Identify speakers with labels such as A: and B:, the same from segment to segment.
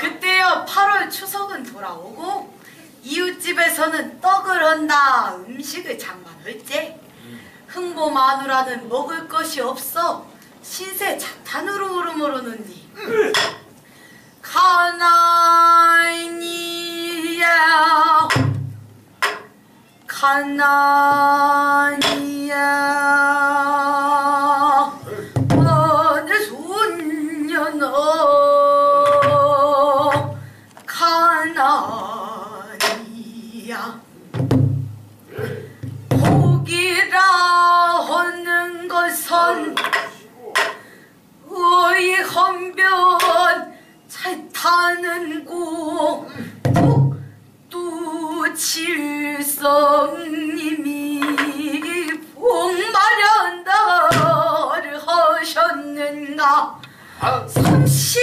A: 그때요 8월 추석은 돌아오고 이웃집에서는 떡을 헌다. 음식을 장만할지 흥보 마누라는 먹을 것이 없어 신세 자탄으로 울음으로는니 가나니야. 가나니야. 면 타는 곳북두 칠성님이 복마련다를 하셨는가? 아. 삼십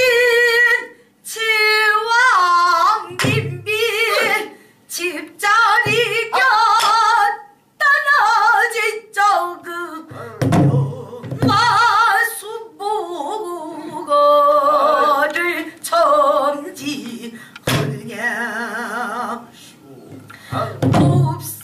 A: Oops.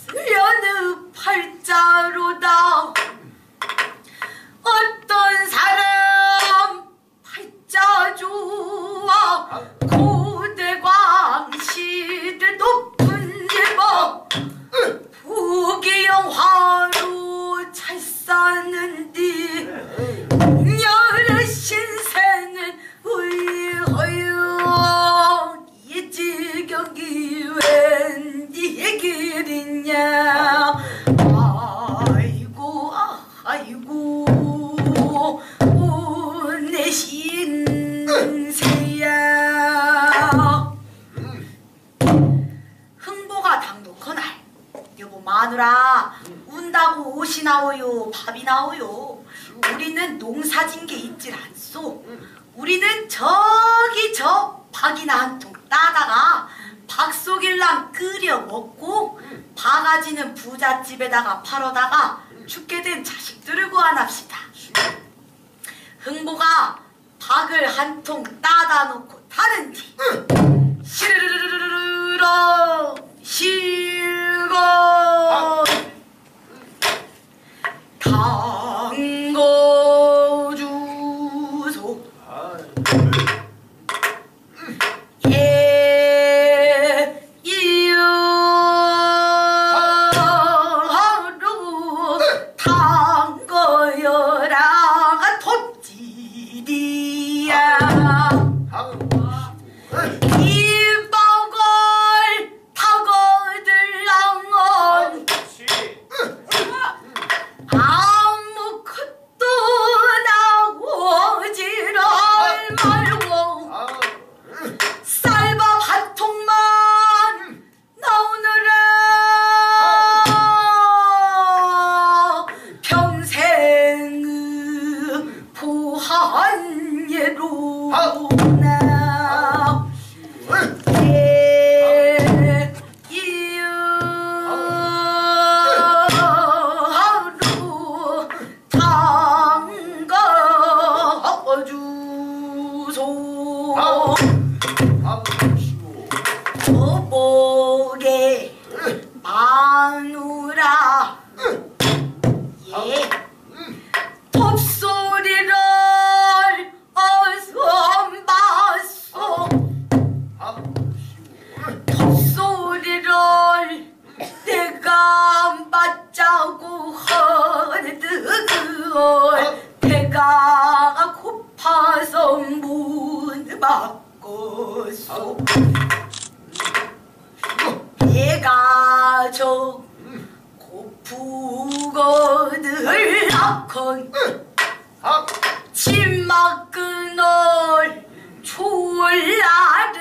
A: 아. 예. 어? 저 배가 저 고프거늘 아컨 침막근을 졸라르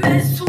A: 매수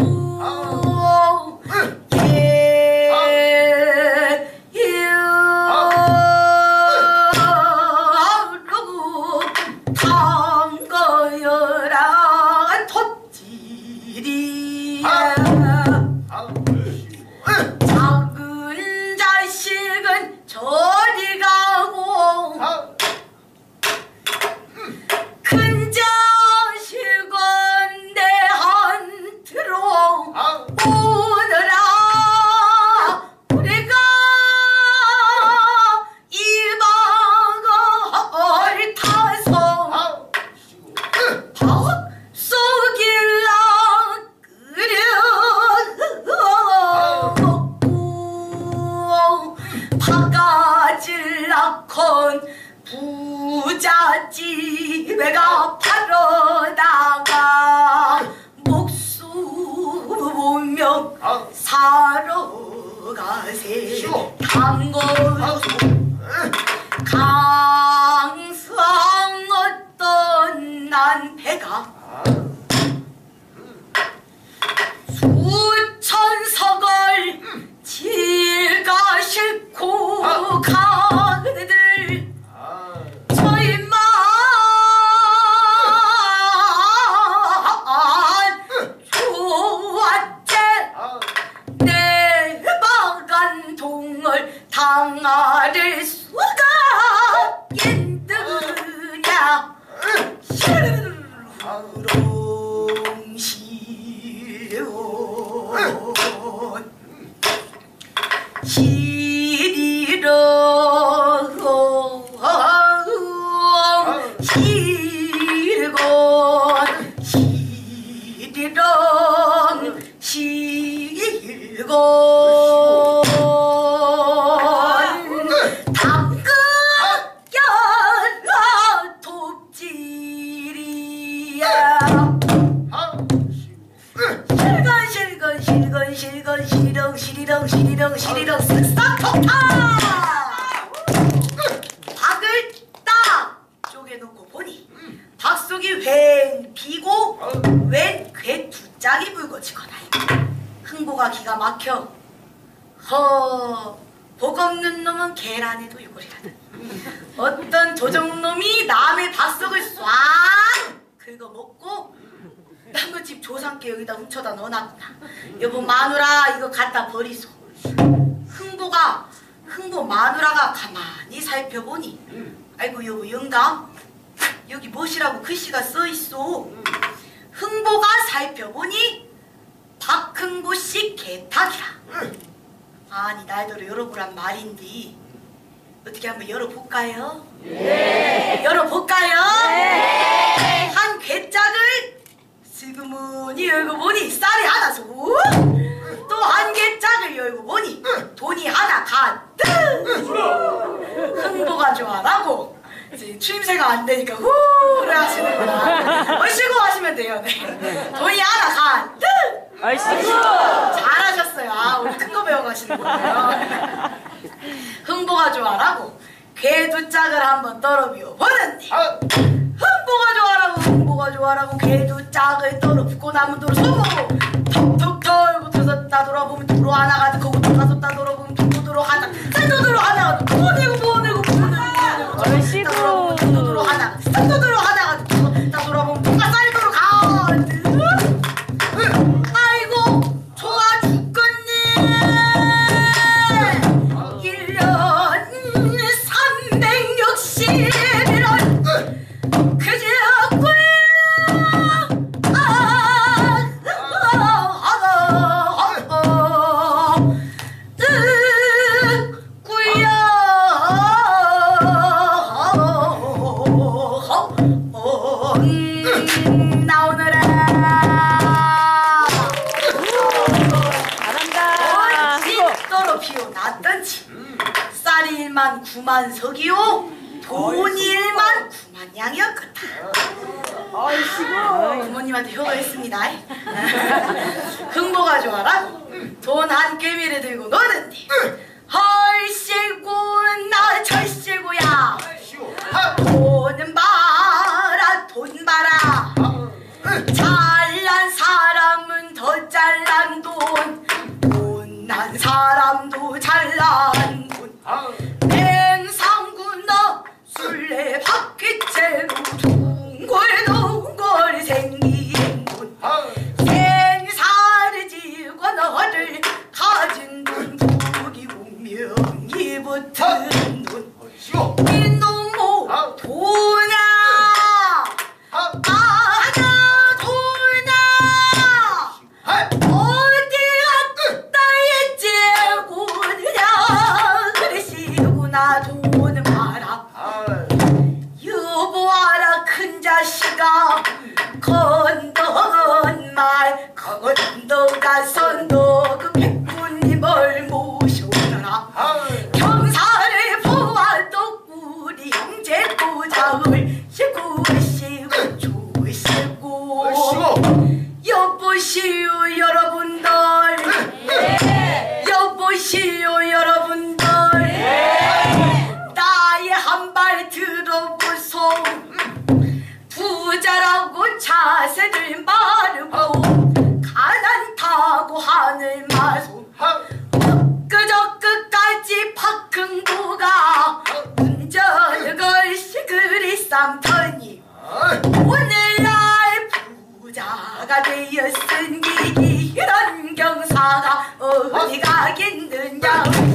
B: 쉬워.
A: 단거 기가 막혀. 허 복 없는 놈은 계란에도 유골이라는 어떤 조정놈이 남의 박속을 쏴! 긁어 먹고 남의 집 조상께 여기다 훔쳐다 넣어놨구나 여보 마누라 이거 갖다 버리소. 흥보가 흥보 마누라가 가만히 살펴보니 아이고 여보 영감 여기 무엇이라고 글씨가 써있어 흥보가 살펴보니 박흥보 씨 개탁이라. 아니 날도로 열어보란 말인데 어떻게 한번 열어볼까요? 열어볼까요? 한 괴짝을 슬그머니 열고 보니 쌀이 하나 소 또한 개짝을 열고 보니 돈이 하나 가득! 흥보가 좋아라고 이제 추임새가 안 되니까 후를 하시는구나. 얼씨구 하시면 돼요. 네. 돈이 하나 가득
C: 아이씨.
A: 잘하셨어요. 아 우리 큰 거 배워가시는 거예요. 흥보가 좋아라고 괴두 짝을 한번 떨어비워 보는데.
B: 아,
A: 흥보가 좋아라고 흥보가 좋아라고 개도 짝을 떨어붙고 남은 도로 소고 어디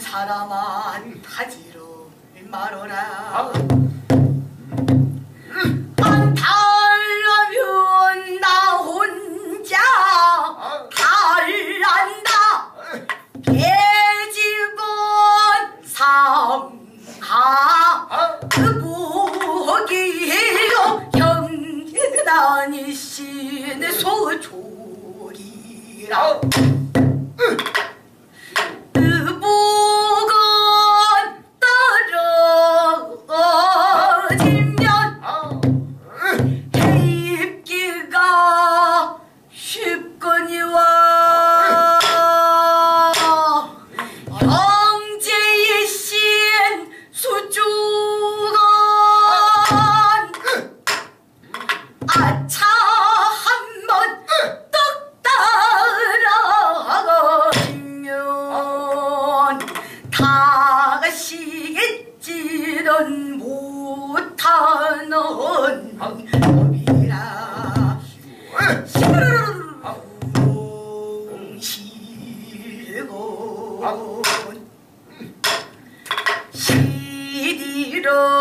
A: 사람한 시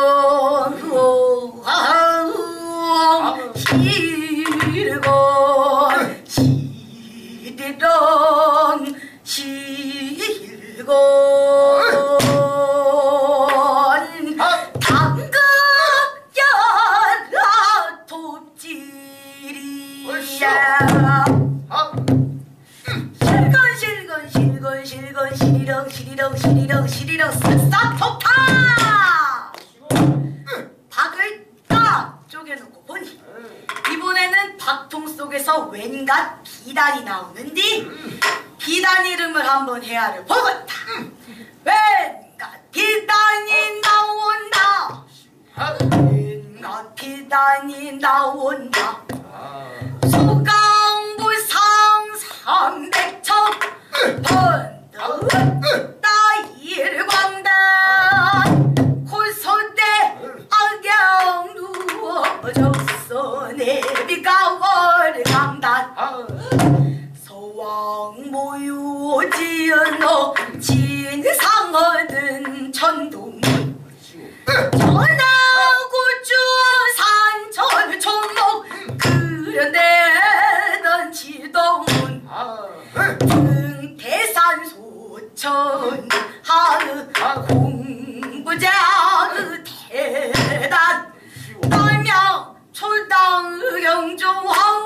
A: 등대산 소천 하느 공부자그 대단. 딸명 초당 영조 화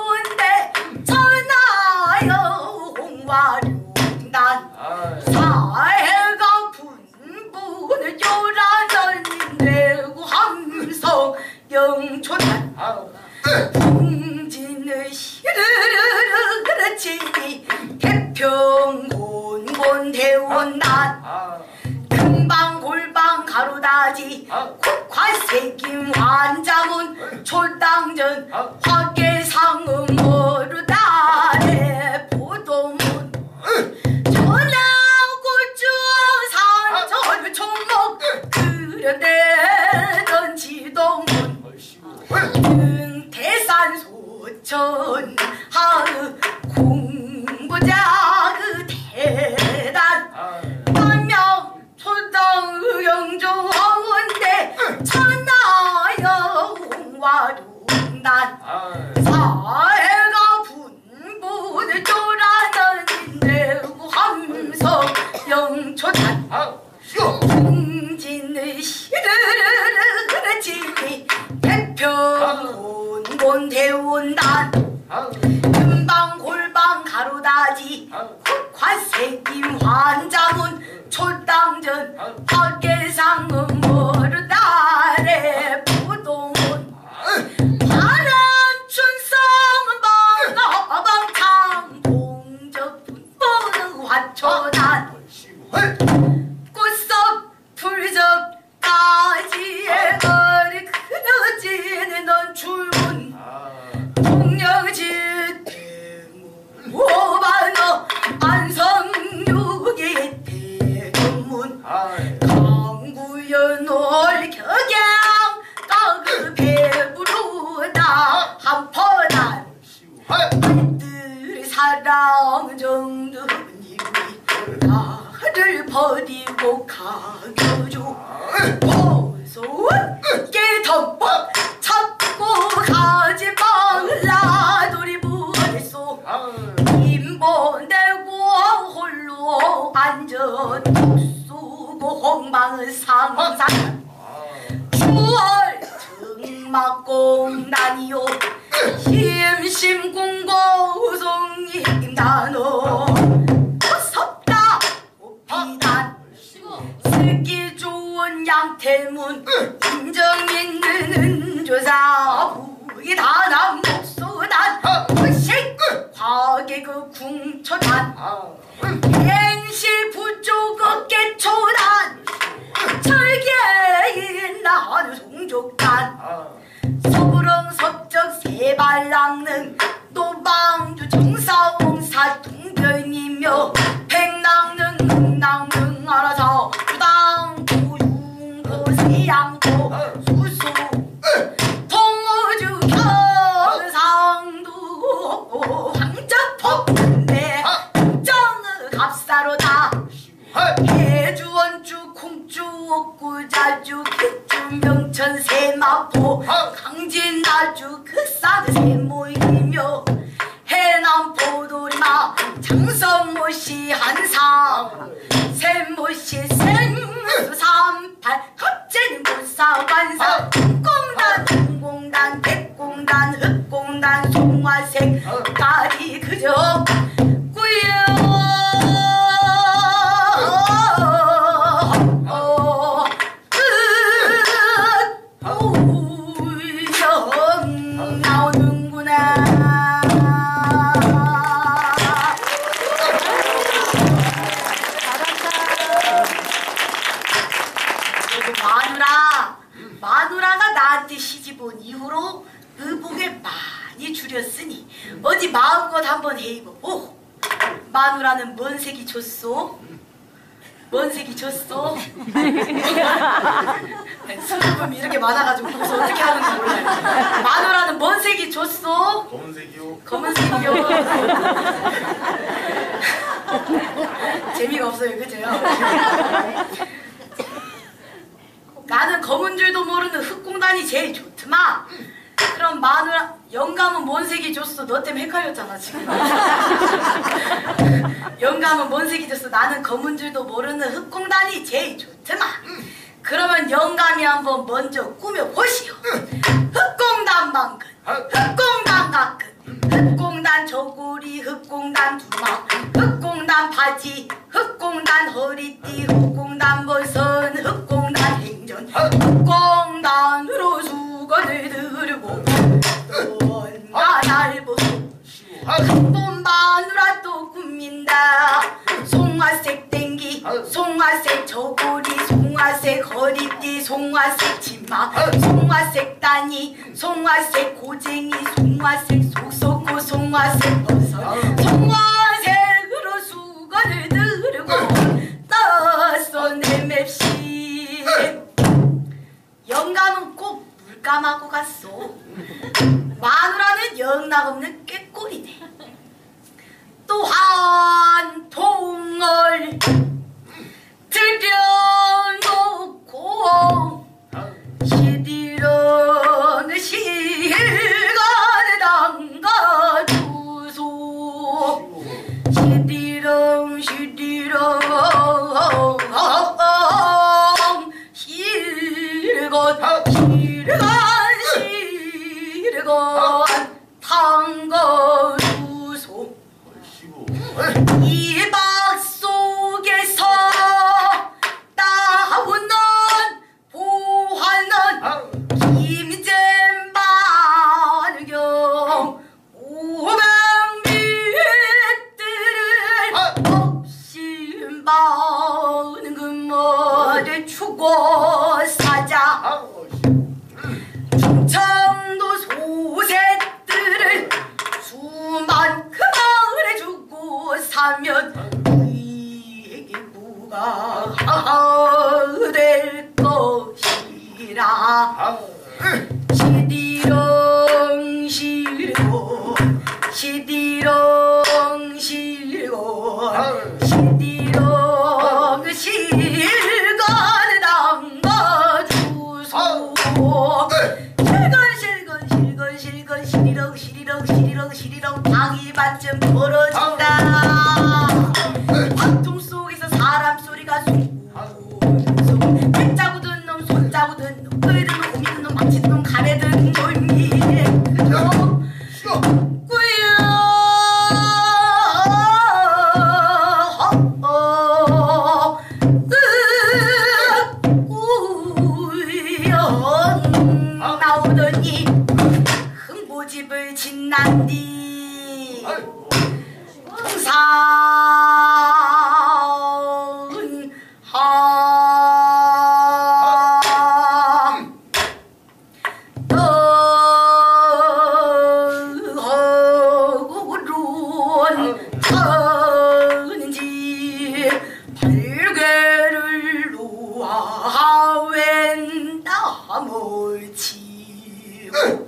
A: 대원단 금방 골방 가로다지. 국화새김 환자문 촐당전 화계상음 모르다래 보도문 전하고주 산전 총목 그려내던 지동문 등대산 소천 하느 황원대 천하여 홍화룡단 사해가 분분을 내고 함성 영초단 풍진을 시르르르 그렇지 태평곤곤 대원단 금방 골방 가로다지 국화새김 환자문 촐당전 화계 상상 9월 정막공단이요. 심심공고송임단어 무섭다 비단 쓰기 좋은 양태문 인정 있는 은조사 부이 다남 목소단 불식 화계그 궁초단. 행시 부조 어깨초단 철개인 나는 송족단. 서구렁 서적 세발랑능 노방주 정사홍사 동변이며 백랑능 능랑능 알아서. 주당 고융고 세양 자주 기주 명천 세마포 강진 나주 그싸그 세모이며 해남 포도리마 장성모시 한사 샘모시 생수 삼팔 겁제는 고사관사 공단 공공단 백공단 흑공단 송화색 까지 그저 마누라는 뭔 색이 좋소? 뭔 색이 좋소? 수줍음이 이렇게 많아가지고 거기서 어떻게 하는지 몰라요 마누라는 뭔 색이 좋소?
B: 검은색이요.
A: 검은색이요. 재미가 없어요, 그죠? 나는 검은 줄도 모르는 흑공단이 제일 좋더만. 그럼 마누라 영감은 뭔 색이 줬어? 너 때문에 헷갈렸잖아 지금. 영감은 뭔 색이 줬어? 나는 검은 줄도 모르는 흑공단이 제일 좋더만. 그러면 영감이 한번 먼저 꾸며 보시오. 흑공단 방근, 흑공단 가끔, 흑공단 저고리, 흑공단 두막, 흑공단 바지, 흑공단 허리띠, 흑공단 버선, 흑공단 행전, 흑공단으로 수건을 들고 뭔가 날 보소. 한번 마누라 또 꾸민다 송화색 땡기 송화색 저고리 송화색 허리띠 송화색 치마 송화색 따니 송화색 고쟁이 송화색 속속고 송화색 버섯 송화색으로 수건을 들고 떠서 내맵시 영감은 꼭물 감하고 갔소. 마누라는 영락없는 꾀꼬리네. 또한 봉을 들여놓고 시디런 실간에 담가주소. 시디렁 시디렁 실건 실건 담가주소
B: 아이고.
A: 이박 속에서 나오는 보하는 김잼반경 오백미들을 없신바는 금머리 추고 사면 그에게 뭐가 될 것이라. 시디렁 실고 시디렁 실고 시디렁 실건 담가주소 실건 실건 실건 실건 시리렁 시리렁 시리렁 방이 반쯤 벌어진 나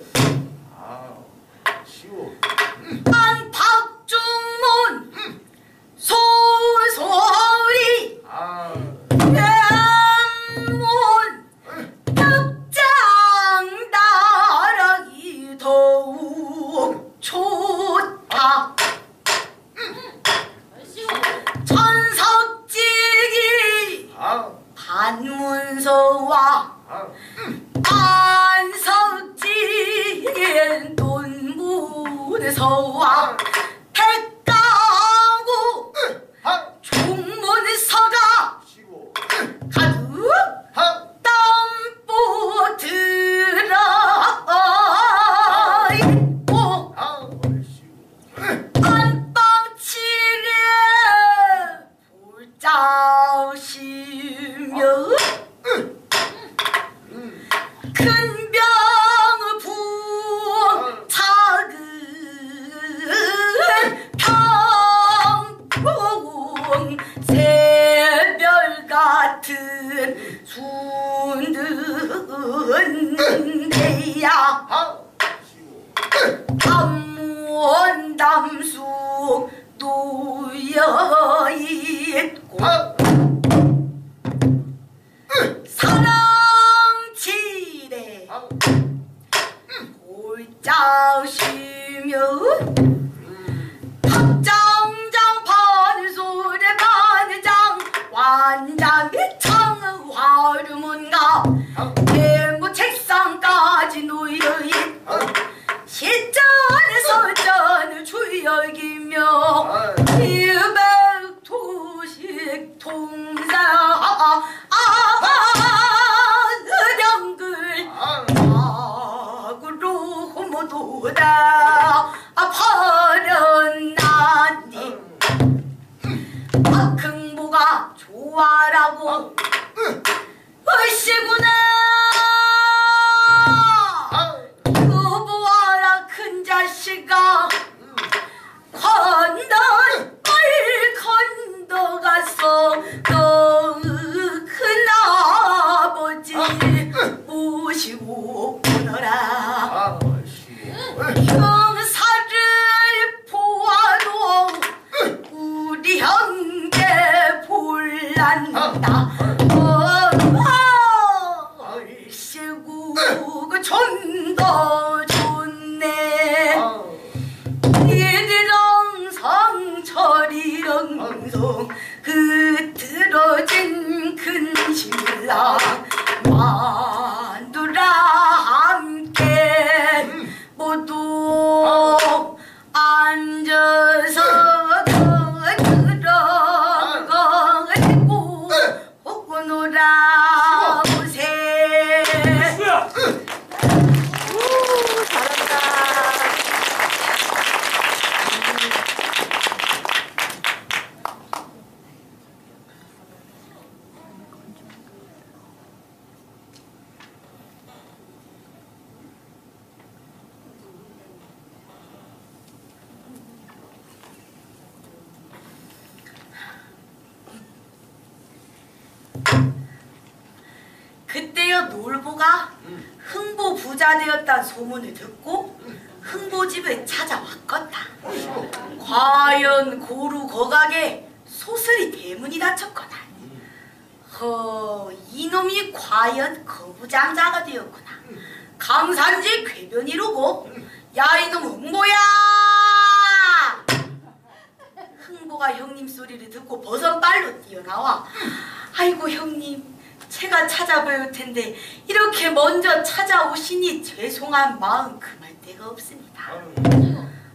A: 형님 제가 찾아볼 텐데 이렇게 먼저 찾아오시니 죄송한 마음 금할 데가 없습니다.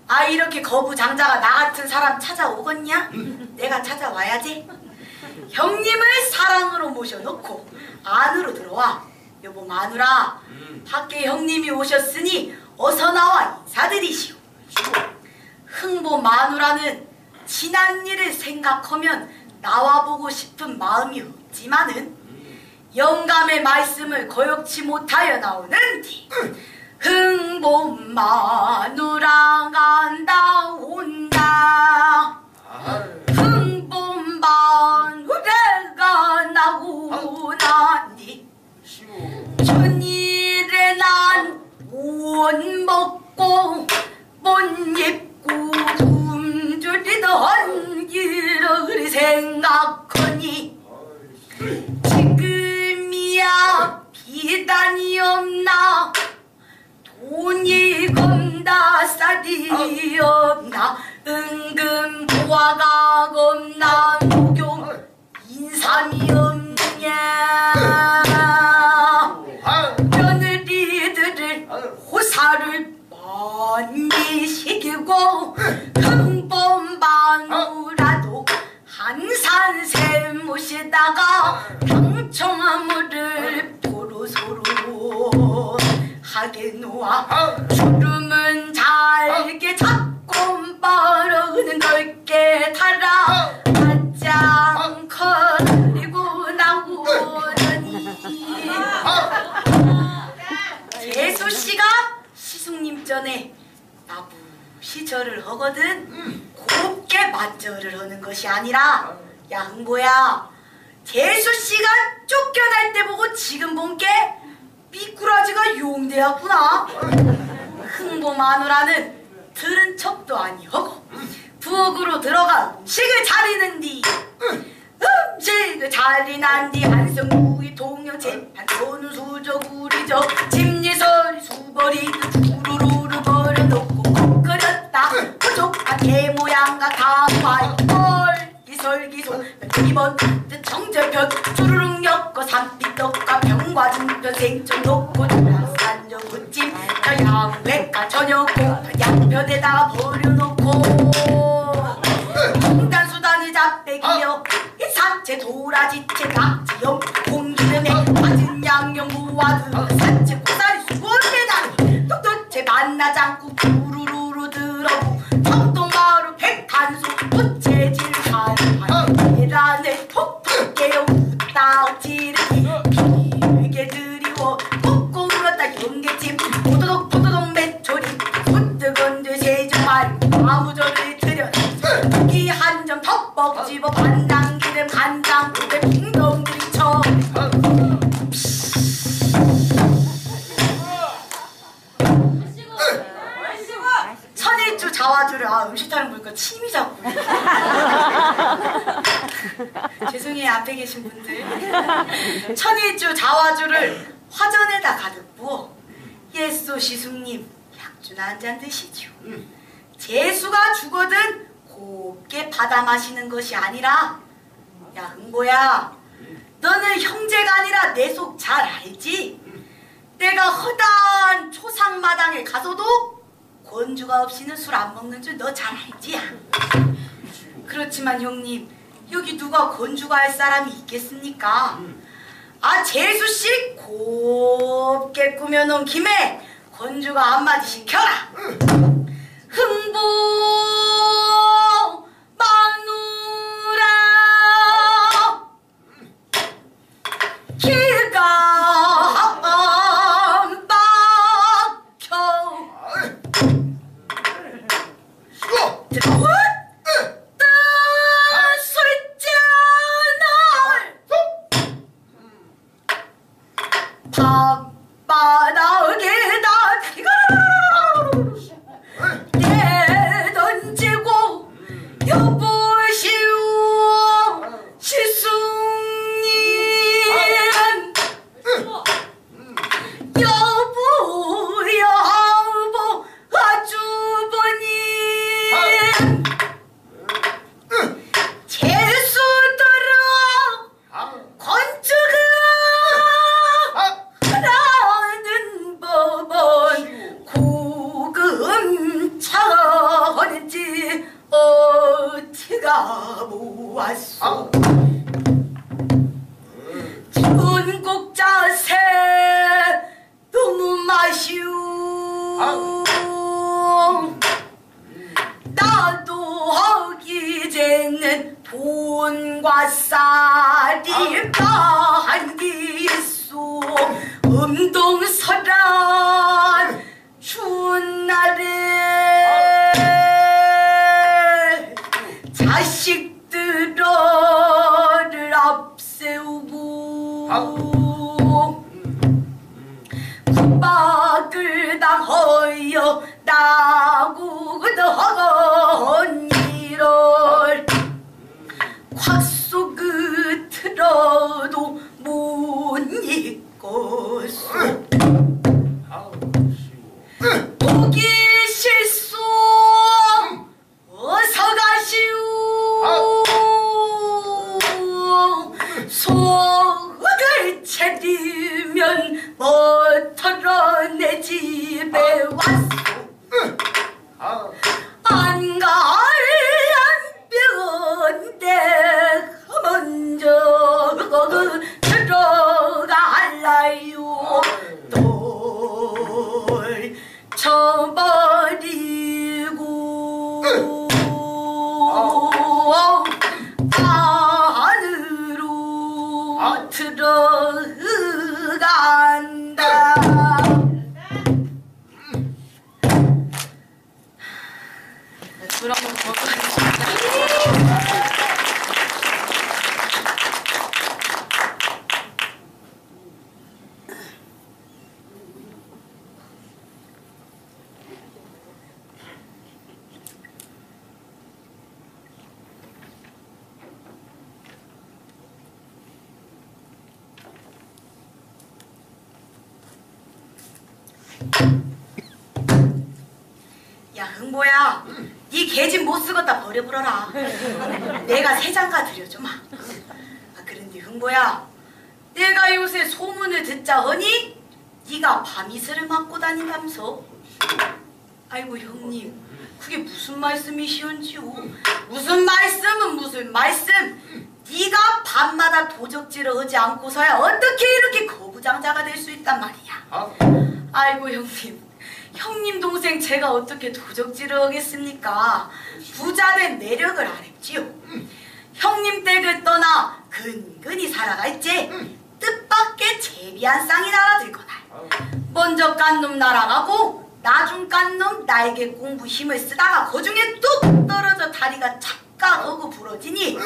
A: 아 이렇게 거부장자가 나 같은 사람 찾아오겠냐? 내가 찾아와야지. 형님을 사랑으로 모셔놓고 안으로 들어와. 여보 마누라 밖에 형님이 오셨으니 어서 나와 인사드리시오. 흥보 마누라는 지난 일을 생각하면 나와보고 싶은 마음이 없지만은 영감의 말씀을 거역치 못하여 나오는 뒤 흥보 마누라가 나온다. 흥보 마누라가 나오나니? 천일에 난못 먹고 못 입고 굶주리던 길을 생각하니 지금이야 비단이 없나? 돈이 겁나 쌀이 없나? 은근 보화가 겁나? 녹용 인삼이 없냐? 며느리들을 호사를 많이 시키고 모시다가 당청아무를 도로소로 하게 놓아 주름은 잘게 잡고 빠르는 넓게 달아 가장 커리고 나오더니 재수 씨가 시숙님 전에 나부시 절을 하거든. 곱게 맞절을 하는 것이 아니라 야 흥보야 재수 씨가 쫓겨날 때 보고 지금 본 게 미꾸라지가 용대였구나. 흥보 마누라는 들은 척도 아니하고 부엌으로 들어가 음식을 차리는 뒤 음식을 차리난 뒤 한성구이 동영 재판 손은 수저구리저 집리서리 수버리 두루루루 버려놓고 끓였다. 부족한 개 모양과 가와이 설기 설기소 이번 정절편 주르륵 엮어 산비떡과 병과 중편 생전 놓고 산정구찜 양백과 저녁고 양편에다가 버려놓고 홍단수단이 잡배기여 이 사체 도라지채 낙지염 공기름에 맞은 양념 무와드 한잔 드시죠 재수가 죽어든 곱게 받아 마시는 것이 아니라 야 흥보야 너는 형제가 아니라 내 속 잘 알지? 내가 허단 초상마당에 가서도 권주가 없이는 술 안 먹는 줄 너 잘 알지? 그렇지만 형님 여기 누가 권주가 할 사람이 있겠습니까? 아 재수씨 곱게 꾸며놓은 김에 권주가 한마디 시켜라. 흥부 마누 야 흥보야. 네 계집 못 쓰겄다 버려버려라. 내가 세 장가 드려주마. 아 그런데 흥보야. 내가 요새 소문을 듣자 하니 네가 밤이슬을 맞고 다니면서? 아이고 형님. 그게 무슨 말씀이시온지요? 무슨 말씀은 무슨 말씀? 네가 밤마다 도적질을 하지 않고서야 어떻게 이렇게 거부장자가 될 수 있단 말이야?
B: 아,
A: 아이고 형님. 형님 동생 제가 어떻게 도적질을 하겠습니까? 부자된 내력을 알았지요. 형님 댁을 떠나 근근히 살아갈지. 뜻밖의 제비한 쌍이 날아들거나 먼저 깐 놈 날아가고 나중 깐 놈 날개 공부 힘을 쓰다가 그중에 뚝 떨어져 다리가 착각하고 부러지니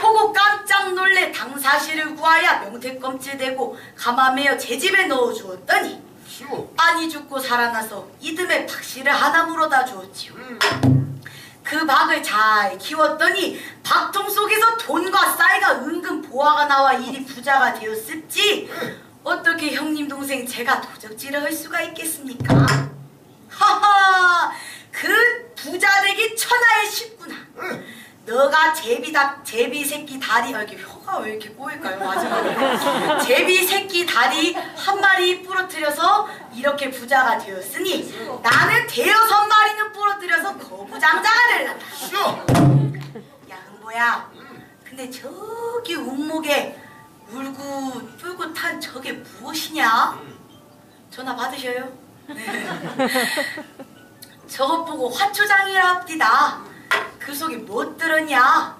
A: 보고 깜짝 놀래 당사실을 구하여 명태검질대고 가마매어 제 집에 넣어주었더니
B: 쉬워.
A: 아니 죽고 살아나서 이듬해 박씨를 하나 물어다 주었지요
B: 음,
A: 그 박을 잘 키웠더니 박통 속에서 돈과 쌀과 은근 보화가 나와 일이 부자가 되었을지 어떻게 형님 동생 제가 도적질을 할 수가 있겠습니까? 하하 그 부자 되기 천하의 쉽구나 너가 제비다 제비 새끼 다리 아, 이렇게 혀가 왜 이렇게 꼬일까요 마지막에? 제비 새끼 다리 한 마리 부러뜨려서 이렇게 부자가 되었으니 나는 대여섯 마리는 부러뜨려서 거부장자가
B: 쉬워.
A: 야 흥보야. 근데 저기 운목에 울고 뿔고 탄 저게 무엇이냐? 전화 받으셔요? 저것 보고 화초장이랍디다 그 속에 못 들었냐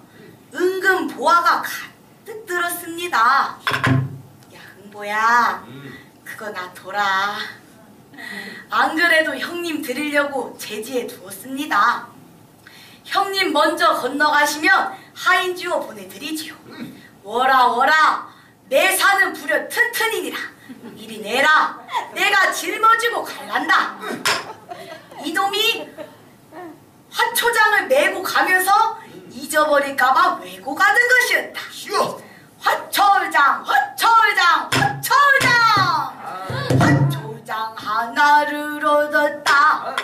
A: 은근 보화가 가득 들었습니다 야 흥보야
B: 음,
A: 그거 나 둬라. 안 그래도 형님 드리려고 제지해 두었습니다. 형님 먼저 건너가시면 하인지호 보내드리지요. 워라 워라 내 산은 부려 튼튼이니라. 이리 내라 내가 짊어지고 갈란다. 이놈이 화초장을 메고 가면서 잊어버릴까봐 외고 가는 것이었다.
B: 쉬워.
A: 화초장 화초장 화초장! 화초장 하나를 얻었다.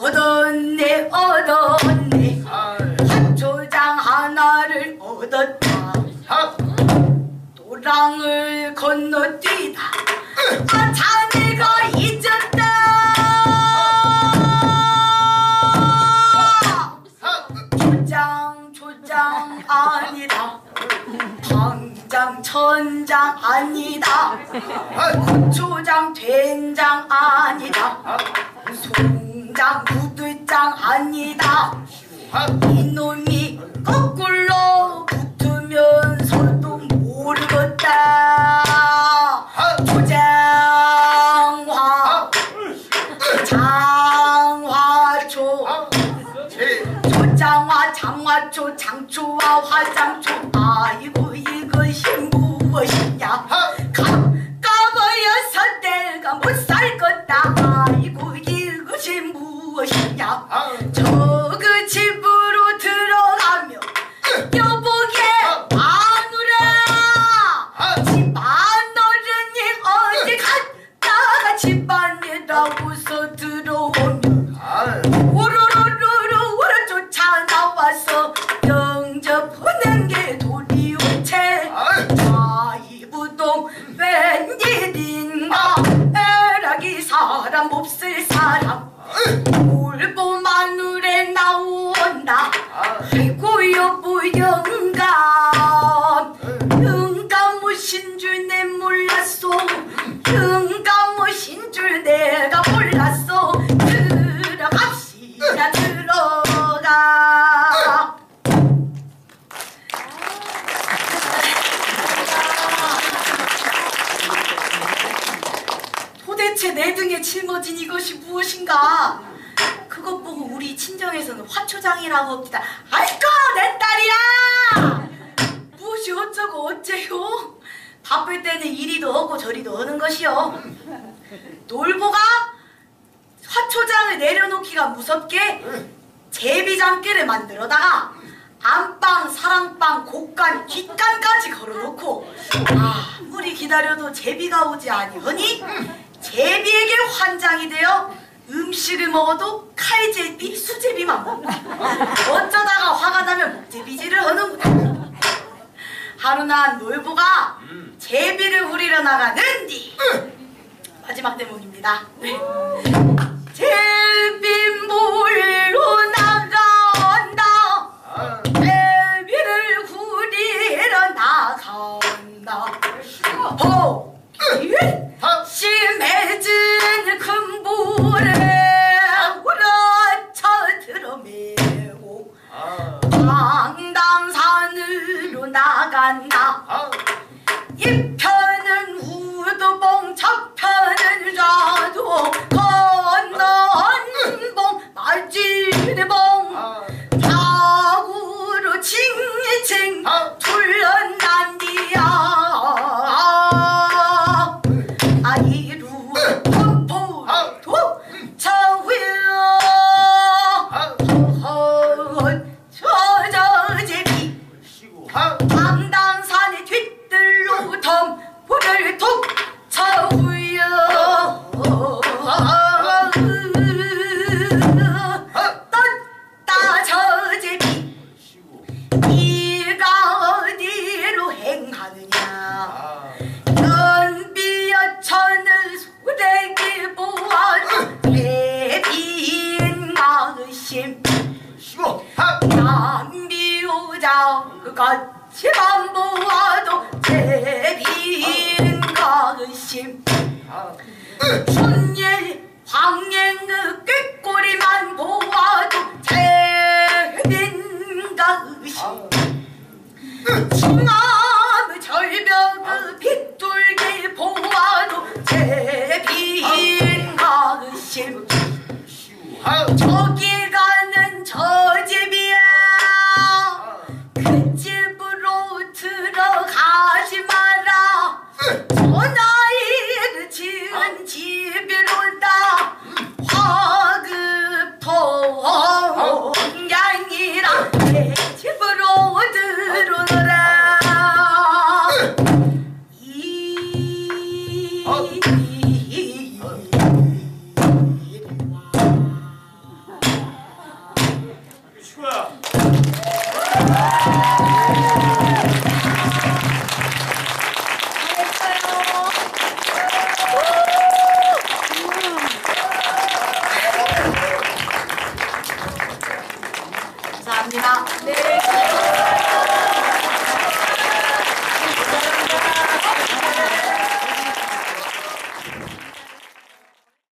A: 얻었네 얻었네.
B: 아,
A: 화초장 하나를 얻었다.
B: 하,
A: 도랑을 건너뛰다. 아자 천장 아니다.
B: 하,
A: 초장 된장 아니다.
B: 하,
A: 송장 구들장 아니다.
B: 하,
A: 이놈이 거꾸로 붙으면서도 모르겠다.
B: 하,
A: 초장화 장화초 초장화 장화초 장초와 화장초 아이고 이것이 살거 마대목입니다. 네. 음. 나그가
B: 지만
A: 네. 보아도 제비는 가의심. 천예 황행 그 꾀꼬리만 보아도 제빈 가의심. 중암의 절벽 빗돌기 보아도 제빈 가의심. 저